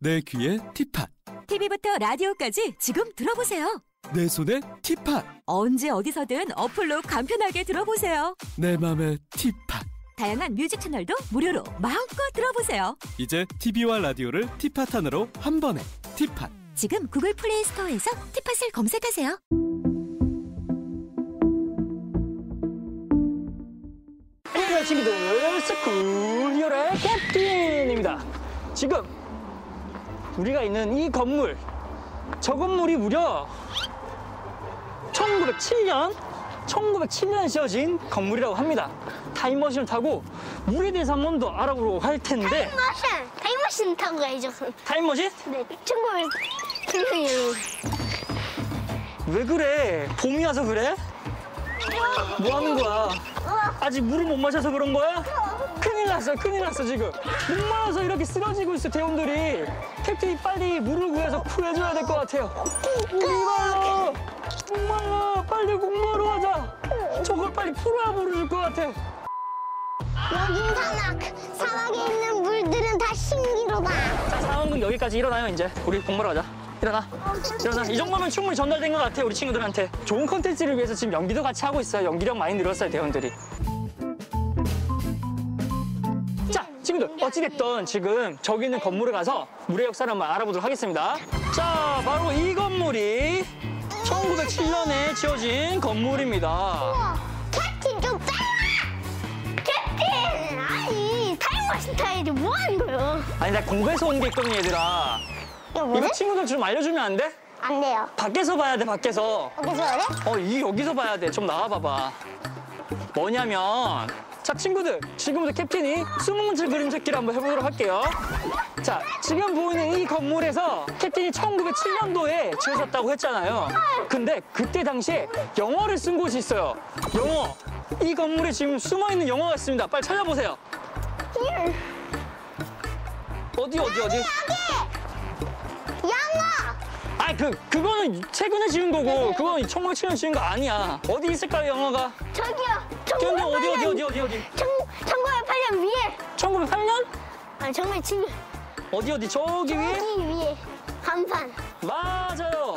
내 귀에 티팟 TV부터 라디오까지 지금 들어보세요. 내 손에 티팟 언제 어디서든 어플로 간편하게 들어보세요. 내 맘에 티팟 다양한 뮤직 채널도 무료로 마음껏 들어보세요. 이제 TV와 라디오를 티팟 하나로 한 번에 티팟 지금 구글 플레이 스토어에서 티팟을 검색하세요. 안녕하세요 친구들 스쿨리얼의 캡틴입니다 지금 우리가 있는 이 건물 저 건물이 무려 1907년 1907년에 지어진 건물이라고 합니다 타임머신을 타고 물에 대해서 한 번 더 알아보려고 할 텐데 타임머신! 타임머신 탄 거야죠. 타임머신? 네, 1907년이요. 왜 그래 봄이 와서 그래? 뭐 하는 거야 아직 물을 못 마셔서 그런 거야? 큰일 났어, 큰일 났어, 지금. 못 마셔서 이렇게 쓰러지고 있어, 대원들이. 캡틴이 빨리 물을 구해서 구해줘야 될 것 같아요. 목말라! 목말라! 빨리 공부하러 가자! 저걸 빨리 풀어야 물을 줄 것 같아. 여긴 사막. 사막에 있는 물들은 다 신기루다. 자, 상황은 여기까지 일어나요, 이제. 우리 공부하러 가자. 일어나. 일어나. 이 정도면 충분히 전달된 것 같아, 우리 친구들한테. 좋은 컨텐츠를 위해서 지금 연기도 같이 하고 있어요. 연기력 많이 늘었어요, 대원들이. 자, 친구들. 어찌됐든 지금 저기 있는 건물에 가서 물의 역사를 한번 알아보도록 하겠습니다. 자, 바로 이 건물이 1907년에 지어진 건물입니다. 어, 캡틴 좀 따라와! 캡틴! 아니, 타임머신 타야지. 뭐 하는 거예요? 아니, 나 공부해서 온 게 있거든, 얘들아. 이거? 이거 친구들 좀 알려주면 안 돼? 안 돼요. 밖에서 봐야 돼, 밖에서. 어디서 해야 돼? 어, 이 여기서 봐야 돼. 좀 나와봐봐. 뭐냐면, 자, 친구들. 지금부터 캡틴이 수문문틀 그림 찾기를 한번 해보도록 할게요. 자, 지금 보이는 이 건물에서 캡틴이 1907년도에 지어졌다고 했잖아요. 근데 그때 당시에 영어를 쓴 곳이 있어요. 영어. 이 건물에 지금 숨어있는 영어가 있습니다. 빨리 찾아보세요. 어디, 어디, 어디? 아, 그, 그거는 최근에 지은 거고, 그건 1907년 지은 거 아니야. 어디 있을까요, 영어가? 저기요. 근데 어디, 어디, 1908년 어디, 어디, 어디? 1908년 위에. 1908년? 아니, 1907년. 어디, 어디? 저기 위에? 여기 위에. 간판. 맞아요.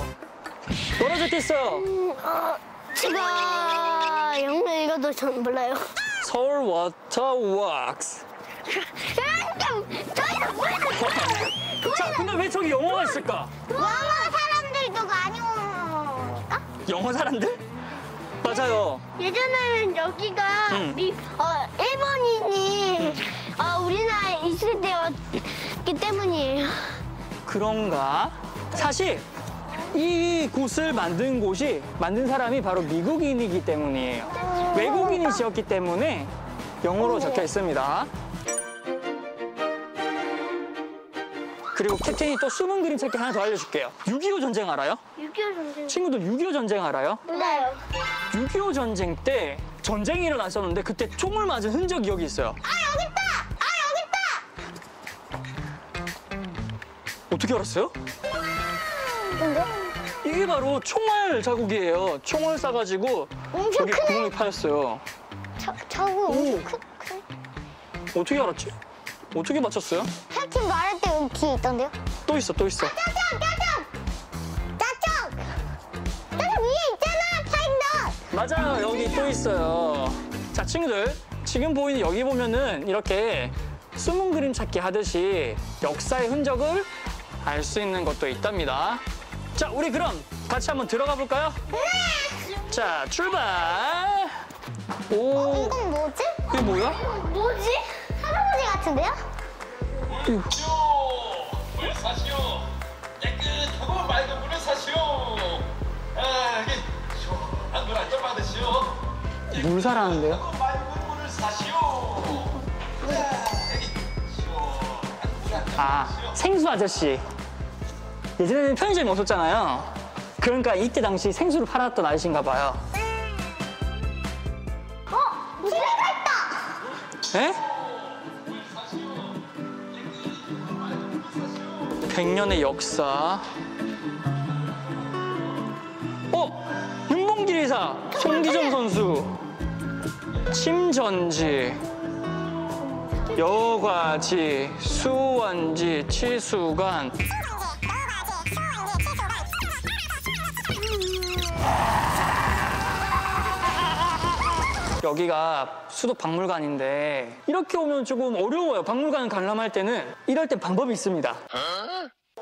적혀 있어요? 음, 어, 제가 영어 읽어도 전 몰라요. Seoul Water Works. 저희는 몰라요. 자, 근데 왜 저기 영어가 있을까? 영어 사람들도 오니까? 영어 사람들? 맞아요. 예전에는 여기가 응. 미, 어, 일본인이 어, 우리나라에 있을 때였기 때문이에요. 그런가? 사실 이 곳을 만든 곳이 만든 사람이 바로 미국인이기 때문이에요. 외국인이 지었기 때문에 영어로 적혀 있습니다. 그리고 캡틴이 또 숨은 그림 찾기 하나 더 알려줄게요. 6.25 전쟁 알아요? 6.25 전쟁. 친구들 6.25 전쟁 알아요? 몰라요. 6.25 전쟁 때 전쟁이 일어났었는데 그때 총을 맞은 흔적이 여기 있어요. 아, 여기 있다! 아, 여기 있다! 어떻게 알았어요? 근데? 이게 바로 총알 자국이에요. 총을 쏴가지고 엄청 저기 크네. 구멍이 파였어요. 저, 저거 오. 엄청 크, 크. 어떻게 알았지? 어떻게 맞췄어요? 캡틴 말할 때 여기 뒤에 있던데요? 또 있어, 또 있어. 짜장! 짜장! 짜장! 맞아요, 여기 또 있어요. 자, 친구들. 지금 보이는 여기 보면은 이렇게 숨은 그림 찾기 하듯이 역사의 흔적을 알 수 있는 것도 있답니다. 자, 우리 그럼 같이 한번 들어가 볼까요? 자, 출발! 오, 이건 뭐지? 이게 뭐야? 뭐지? 할아버지 같은데요? 이거. 물 사시오. 깨끗하고 맑은 물 사라는데요? 깨끗하고 맑은 물을 사시오. 아, 생수 아저씨. 예전에는 편의점이 없었잖아요. 그러니까 이때 당시 생수를 팔았던 아저씨인가 봐요. 어? 집에가 있다! 에? 100년의 역사. 어? 윤봉길 이사, 송기정 선수, 침전지. 여과지, 수원지, 치수관. 여기가 수도 박물관인데 이렇게 오면 조금 어려워요. 박물관 관람할 때는 이럴 때 방법이 있습니다.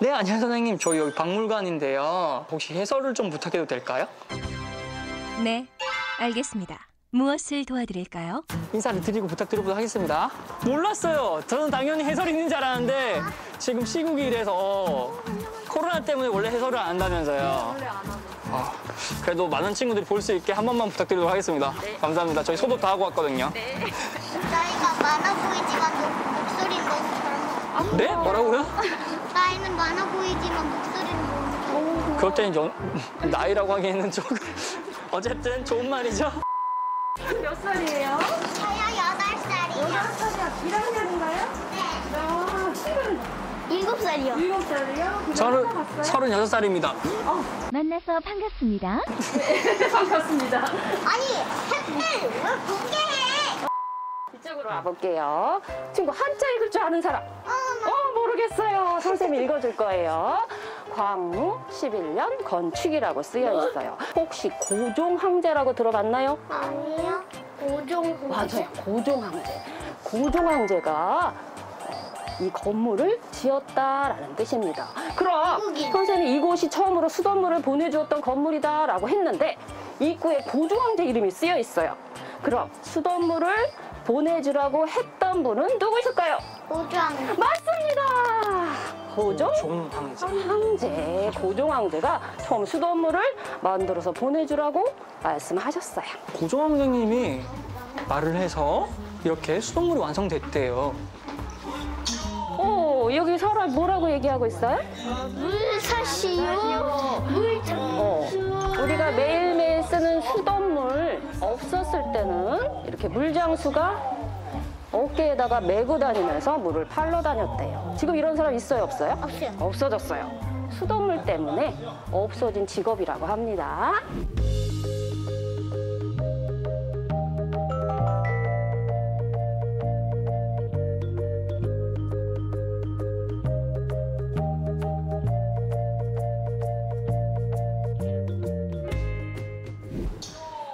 네, 안녕하세요 선생님. 저희 여기 박물관인데요. 혹시 해설을 좀 부탁해도 될까요? 네, 알겠습니다. 무엇을 도와드릴까요? 인사를 드리고 부탁드리도록 하겠습니다. 몰랐어요. 저는 당연히 해설이 있는 줄 알았는데 지금 시국이 이래서 코로나 때문에 원래 해설을 안 한다면서요. 아, 그래도 많은 친구들이 볼 수 있게 한 번만 부탁드리도록 하겠습니다. 감사합니다. 저희 소독 다 하고 왔거든요. 네? 나이가 많아 보이지만 목- 목소리는 너무 젊어. 네? 뭐라고요? 나이는 많아 보이지만 목소리는 너무 젊어. 그럴 때는 연, 나이라고 하기에는 조금 어쨌든 좋은 말이죠. 저요 여덟 살이요. 여덟 살이요? 1학년인가요? 네. 일곱 살이요. 저는 36살입니다. 만나서 반갑습니다. 아니 햇빛 왜 붓게 해? 이쪽으로 와볼게요. 친구 한자 읽을 줄 아는 사람? 어, 모르겠어요. 선생님이 읽어줄 거예요. 광무 11년 건축이라고 쓰여 있어요. 혹시 고종 황제라고 들어봤나요? 아니요. 고종 맞아요. 고종 황제. 고종 황제가 이 건물을 지었다라는 뜻입니다. 그럼. 선생님이 이곳이 처음으로 수돗물을 보내주었던 건물이다라고 했는데 입구에 고종 황제 이름이 쓰여 있어요. 그럼 수돗물을 보내주라고 했던 분은 누구실까요? 고종. 맞습니다. 고종 황제. 황제, 고종 황제가 처음 수돗물을 만들어서 보내주라고 말씀하셨어요. 고종황 선생님이 말을 해서 이렇게 수돗물이 완성됐대요. 오, 여기 서로 뭐라고 얘기하고 있어요? 물 사시요. 물장. 어, 우리가 매일매일 쓰는 수돗물 없었을 때는 이렇게 물장수가 어깨에다가 메고 다니면서 물을 팔러 다녔대요. 지금 이런 사람 있어요, 없어요? 없어요. 없어졌어요. 수돗물 때문에 없어진 직업이라고 합니다.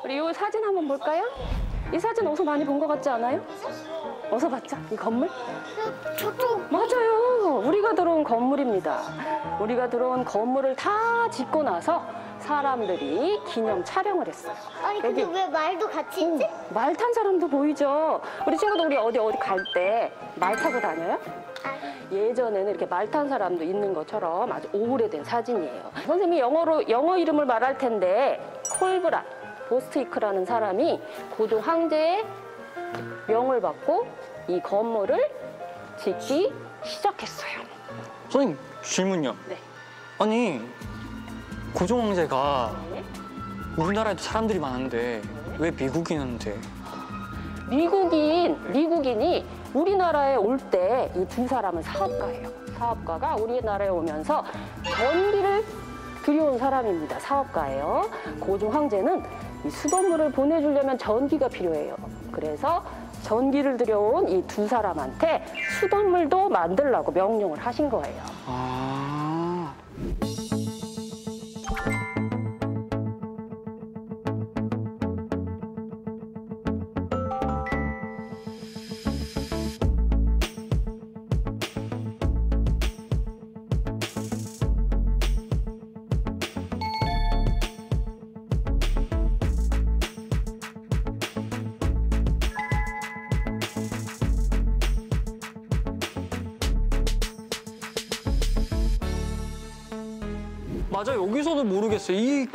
우리 이 사진 한번 볼까요? 이 사진 어디서 많이 본 것 같지 않아요? 어디서 봤죠? 이 건물? 저도 맞아요. 우리가 들어온 건물입니다. 우리가 들어온 건물을 다 짓고 나서 사람들이 기념 촬영을 했어요. 아니 근데 여기- 왜 말도 같이 있지? 말 탄 사람도 보이죠? 우리 친구들 우리 어디 어디 갈 때 말 타고 다녀요? 예전에는 이렇게 말 탄 사람도 있는 것처럼 아주 오래된 사진이에요. 선생님이 영어로 영어 이름을 말할 텐데 콜브라 보스트이크라는 사람이 고종 황제의 명을 받고 이 건물을 짓기 시작했어요. 선생님 질문요. 네. 아니 고종 황제가 우리나라에도 사람들이 많은데 왜 미국인한테? 미국인 미국인이 우리나라에 올 때 이 두 사람은 사업가예요. 사업가가 우리나라에 오면서 전기를 들여온 사람입니다. 사업가예요. 고종 황제는 이 수돗물을 보내주려면 전기가 필요해요. 그래서 전기를 들여온 이 두 사람한테 수돗물도 만들라고 명령을 하신 거예요. 아.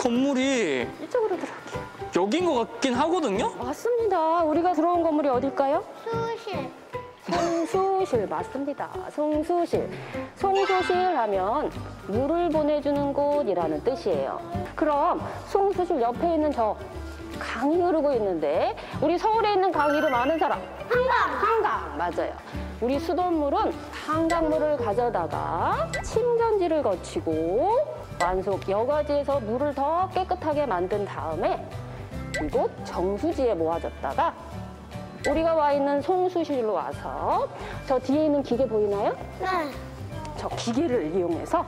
건물이 이쪽으로 들어갈게요. 여긴 것 같긴 하거든요. 맞습니다. 우리가 들어온 건물이 어딜까요? 수실. 송수실 맞습니다. 송수실. 송수실 하면 물을 보내주는 곳이라는 뜻이에요. 그럼 송수실 옆에 있는 저 강이 흐르고 있는데 우리 서울에 있는 강 이름 아는 사람? 한강. 한강 맞아요. 우리 수돗물은 한강물을 가져다가 침전지를 거치고 완속 여과지에서 물을 더 깨끗하게 만든 다음에 이곳 정수지에 모아졌다가 우리가 와 있는 송수실로 와서 저 뒤에 있는 기계 보이나요? 네. 저 기계를 이용해서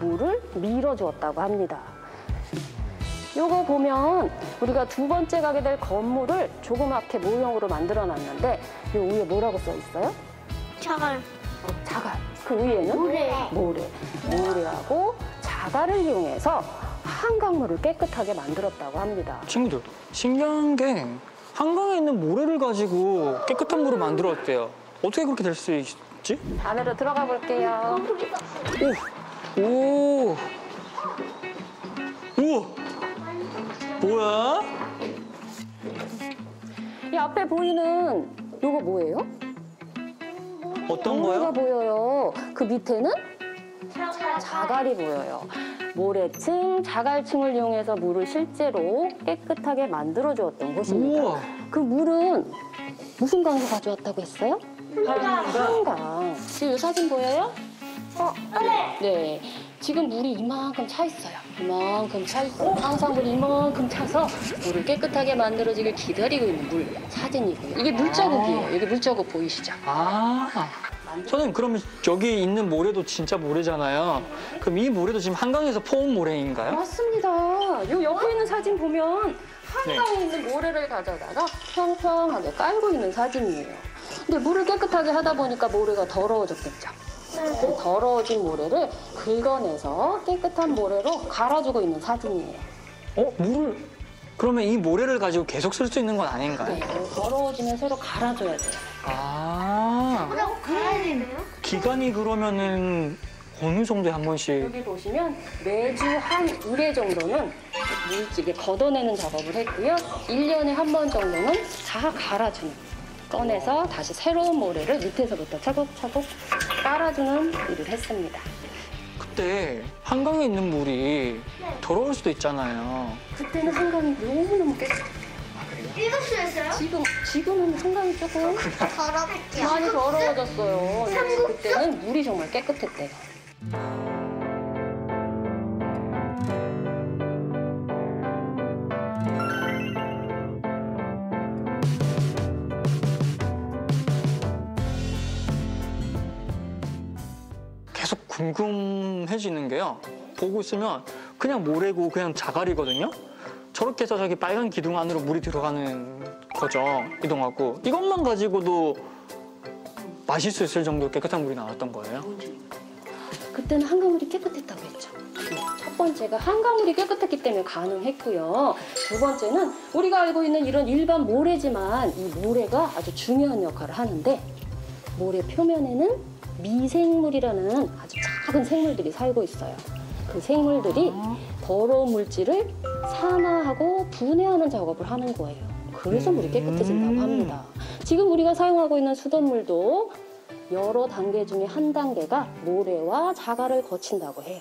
물을 밀어 주었다고 합니다. 요거 보면 우리가 두 번째 가게 될 건물을 조그맣게 모형으로 만들어 놨는데 요 위에 뭐라고 써 있어요? 어, 자갈. 그 위에는 모래. 모래. 모래하고 자갈을 이용해서 한강물을 깨끗하게 만들었다고 합니다. 친구들 신기한 게 한강에 있는 모래를 가지고 깨끗한 물을 만들었대요. 어떻게 그렇게 될 수 있지? 안으로 들어가 볼게요. 오, 오, 우와, 뭐야? 이 앞에 보이는 요거 뭐예요? 어떤 모래가 거요? 보여요. 그 밑에는 자갈이 보여요. 모래층, 자갈층을 이용해서 물을 실제로 깨끗하게 만들어 주었던 곳입니다. 우와, 그 물은 무슨 강에서 가져왔다고 했어요? 한강. 지금 이 사진 보여요? 어, 네. 네. 지금 물이 이만큼 차 있어요. 이만큼 차 있어요. 항상 물이 이만큼 차서 물을 깨끗하게 만들어지길 기다리고 있는 물 사진이고요. 이게 물자국이에요. 여기 물자국 보이시죠? 아. 선생님 그러면 여기 있는 모래도 진짜 모래잖아요. 그럼 이 모래도 지금 한강에서 포온 모래인가요? 맞습니다. 요 옆에 있는 사진 보면 한강에 있는 모래를 가져다가 평평하게 깔고 있는 사진이에요. 근데 물을 깨끗하게 하다 보니까 모래가 더러워졌겠죠. 그 더러워진 모래를 긁어내서 깨끗한 모래로 갈아주고 있는 사진이에요. 어, 물을 그러면 이 모래를 가지고 계속 쓸 수 있는 건 아닌가요? 네, 더러워지면 새로 갈아줘야 돼요. 아, 뭐라고 가야 되나요? 기간이 그러면은 어느 정도에 한 번씩? 여기 보시면 매주 한 1회 정도는 물질에 걷어내는 작업을 했고요. 1년에 한 번 정도는 다 갈아주는, 꺼내서 다시 새로운 모래를 밑에서부터 차곡차곡 깔아주는 일을 했습니다. 그때 한강에 있는 물이 더러울 수도 있잖아요. 그때는 한강이 너무너무 깨끗 해요. 일곱 시였어요? 지금, 지금은 한강이 조금 더럽게요. 많이 더러워졌어요. 그때는 물이 정말 깨끗했대요. 계속 궁금해지는 게요. 보고 있으면 그냥 모래고 그냥 자갈이거든요. 저렇게 해서 저기 빨간 기둥 안으로 물이 들어가는 거죠. 이동하고 이것만 가지고도 마실 수 있을 정도로 깨끗한 물이 나왔던 거예요. 그때는 한강물이 깨끗했다고 했죠. 첫 번째가 한강물이 깨끗했기 때문에 가능했고요. 두 번째는 우리가 알고 있는 이런 일반 모래지만 이 모래가 아주 중요한 역할을 하는데 모래 표면에는 미생물이라는 아주 작은 생물들이 살고 있어요. 그 생물들이 더러운 물질을 산화하고 분해하는 작업을 하는 거예요. 그래서 물이 깨끗해진다고 합니다. 지금 우리가 사용하고 있는 수돗물도 여러 단계 중에 한 단계가 모래와 자갈을 거친다고 해요.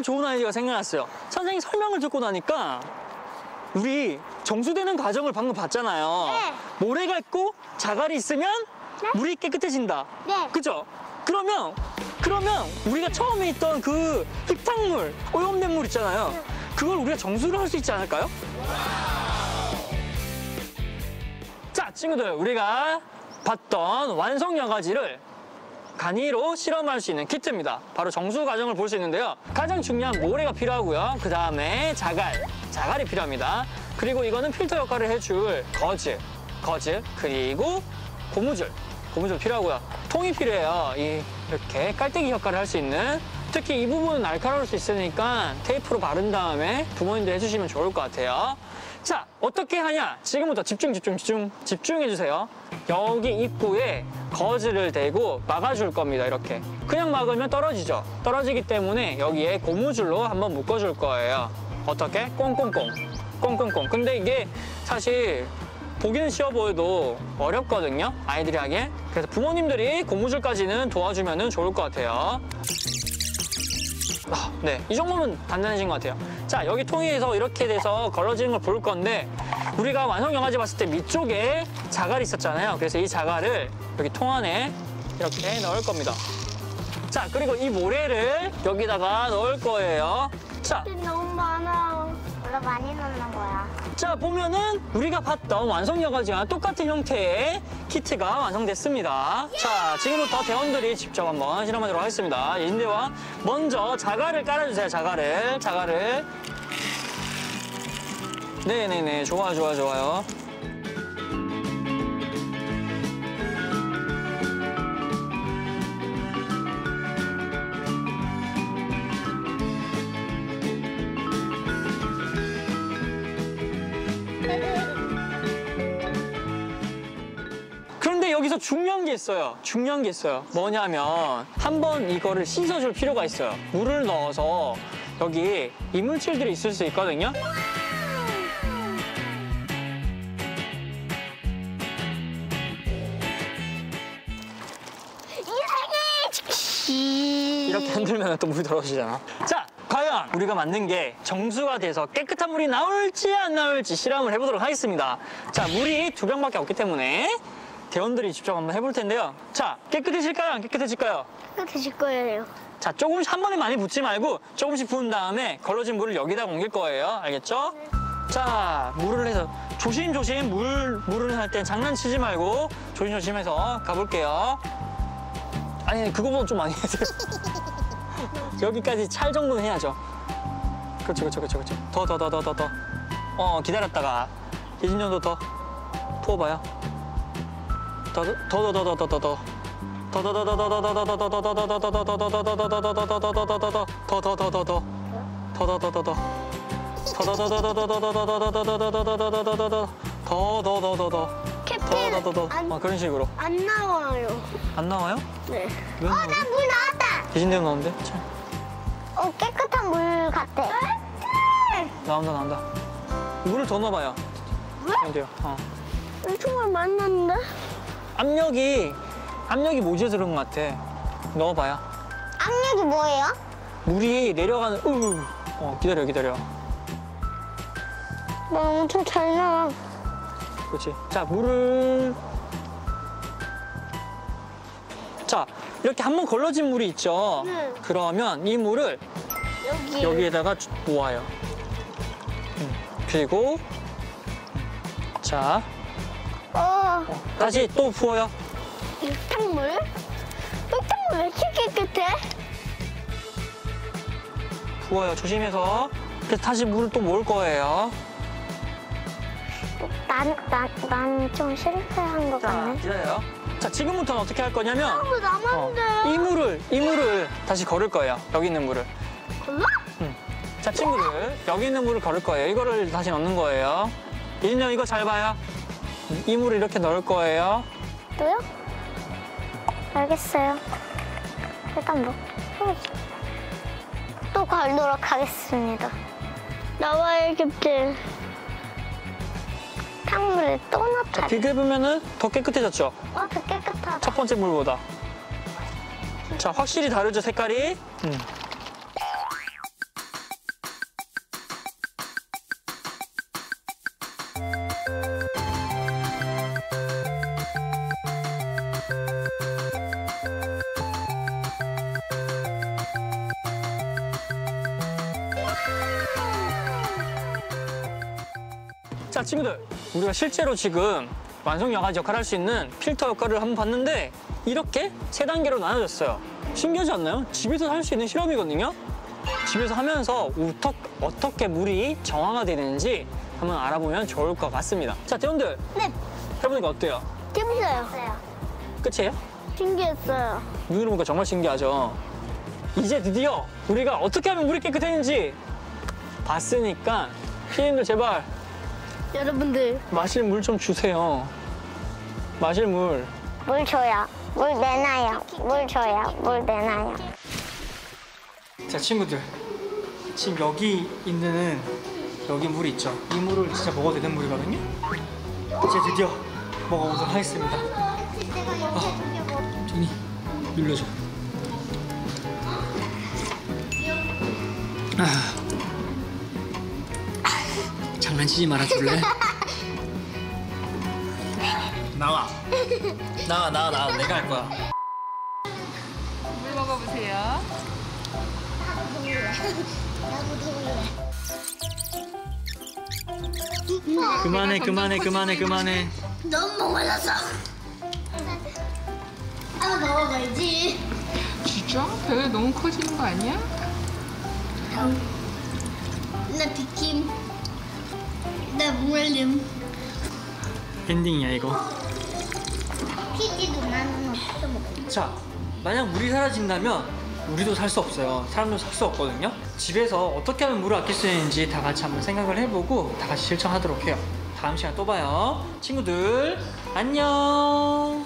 정말 좋은 아이디어가 생각났어요. 선생님 설명을 듣고 나니까 우리 정수되는 과정을 방금 봤잖아요. 네. 모래가 있고 자갈이 있으면 물이 깨끗해진다. 네. 그죠? 그러면 그러면 우리가 처음에 있던 그 흙탕물, 오염된 물 있잖아요. 그걸 우리가 정수를 할 수 있지 않을까요? 자, 친구들, 우리가 봤던 완성 여가지를 간이로 실험할 수 있는 키트입니다. 바로 정수 과정을 볼 수 있는데요. 가장 중요한 모래가 필요하고요. 그 다음에 자갈, 자갈이 필요합니다. 그리고 이거는 필터 역할을 해줄 거즈, 거즈, 그리고 고무줄, 고무줄 필요하고요. 통이 필요해요. 이 이렇게 깔때기 역할을 할 수 있는 특히 이 부분은 날카로울 수 있으니까 테이프로 바른 다음에 부모님들 해주시면 좋을 것 같아요. 자, 어떻게 하냐? 지금부터 집중, 집중, 집중, 집중해 주세요. 여기 입구에 거즈를 대고 막아줄 겁니다. 이렇게. 그냥 막으면 떨어지죠. 떨어지기 때문에 여기에 고무줄로 한번 묶어줄 거예요. 어떻게? 꽁꽁꽁. 꽁꽁꽁. 근데 이게 사실 보기는 쉬워 보여도 어렵거든요. 아이들이 하기에. 그래서 부모님들이 고무줄까지는 도와주면 좋을 것 같아요. 아, 네, 이 정도면 단단해진 것 같아요. 자, 여기 통에서 이렇게 돼서 걸러지는 걸 볼 건데 우리가 완성 영화제 봤을 때 밑쪽에 자갈이 있었잖아요. 그래서 이 자갈을 여기 통 안에 이렇게 넣을 겁니다. 자, 그리고 이 모래를 여기다가 넣을 거예요. 자, 너무 많아. 원래 많이 넣는 거야. 자 보면은 우리가 봤던 완성 여과지와 똑같은 형태의 키트가 완성됐습니다. 자 지금부터 대원들이 직접 한번 실험하도록 하겠습니다. 인대와 먼저 자갈을 깔아주세요. 자갈을 자갈을 네네네 좋아 좋아 좋아요. 여기서 중요한 게 있어요. 중요한 게 있어요. 뭐냐면 한번 이거를 씻어줄 필요가 있어요. 물을 넣어서 여기 이물질들이 있을 수 있거든요. 이렇게 흔들면 또 물이 더러워지잖아. 자, 과연 우리가 만든 게 정수가 돼서 깨끗한 물이 나올지 안 나올지 실험을 해보도록 하겠습니다. 자, 물이 두 병밖에 없기 때문에 대원들이 직접 한번 해볼 텐데요. 자, 깨끗해질까요? 안 깨끗해질까요? 드실 거예요. 자, 조금씩 한 번에 많이 붓지 말고 조금씩 부은 다음에 걸러진 물을 여기다 옮길 거예요. 알겠죠? 자, 물을 해서 조심조심 물, 물을 할 땐 장난치지 말고 조심조심 해서 가볼게요. 아니, 그거보다 좀 많이 해야 돼요. 여기까지 찰 정도는 해야죠. 그렇죠, 그렇죠, 그렇죠, 그렇죠. 더, 더, 더, 더, 더, 더. 어, 기다렸다가 이진년도 더 부어봐요. 더, 더, 더, 더, 더, 더, 더, 더. 캡틴 안, 그런 식으로 안 나와요. 안 나와요? 네. 왜 어, 안 나오지? 나 물 나왔다. 대신대로 나오는데? 참, 어, 깨끗한 물 같아. 나온다 나온다 물을 더 넣어봐요 왜? 안 돼요 어. 정말 많이 났는데? 압력이 압력이 모자라서 그런 것 같아 넣어봐요 압력이 뭐예요? 물이 내려가는 으 어, 기다려 기다려 나 엄청 잘 나와. 그렇지. 자, 물을. 자, 이렇게 한 번 걸러진 물이 있죠? 네. 그러면 이 물을 여기. 여기에다가 주- 모아요. 음, 그리고, 자, 어, 다시 또 부어요. 육탕물? 육탕물 왜 이렇게 깨끗해? 부어요. 조심해서. 다시 물을 또 모을 거예요. 난, 난, 난 좀 실패한 것 자, 같네. 기다려요. 자, 지금부터는 어떻게 할 거냐면, 뭐 어, 남았는데. 이 물을, 이 물을 다시 걸을 거예요. 여기 있는 물을. 골라? 자, 친구들. 여기 있는 물을 걸을 거예요. 이거를 다시 넣는 거예요. 이진영 이거 잘 봐요. 이 물을 이렇게 넣을 거예요. 또요? 알겠어요. 일단 뭐. 또 걸도록 하겠습니다. 나와요, 캡틴. 탕물을 또 자, 넣다. 비교해보면 은 더 깨끗해졌죠? 어, 더 깨끗하다. 첫 번째 물보다. 자, 확실히 다르죠, 색깔이? 음. 자, 친구들. 우리가 실제로 지금 완성 여과지 역할을 할 수 있는 필터 역할을 한번 봤는데 이렇게 세 단계로 나눠졌어요. 신기하지 않나요? 집에서 할 수 있는 실험이거든요. 집에서 하면서 우턱, 어떻게 물이 정화가 되는지 한번 알아보면 좋을 것 같습니다. 자, 대원들 네, 해보니까 어때요? 재밌어요. 끝이에요? 신기했어요. 눈으로 보니까 정말 신기하죠. 이제 드디어 우리가 어떻게 하면 물이 깨끗해지는지 봤으니까 피디님들 제발 여러분들, 마실 물 좀 주세요. 마실 물. 물 줘요. 물 내놔요. 물 줘요. 물 내놔요. 자 친구들 지금 여기 있는 여기 물이 있죠 이 물을 진짜 먹어도 되는 물이거든요 이제 드디어 먹어보도록 하겠습니다 아, 종이 눌러줘 아, 만지지 말아줄래? 나와. 나와 나와 나와 내가 할 거야. 물 먹어보세요. 그만해 그만해 그만해 그만해. 너무 먹어졌어. 아 먹어야지. 진짜? 배 너무 커지는 거 아니야? 나 비킴. 나 물림. 엔딩이야 이거. 피지도 나는 없어 먹어. 자, 만약 물이 사라진다면 우리도 살 수 없어요. 사람도 살 수 없거든요. 집에서 어떻게 하면 물을 아낄 수 있는지 다 같이 한번 생각을 해보고 다 같이 실천하도록 해요. 다음 시간 또 봐요. 친구들, 안녕!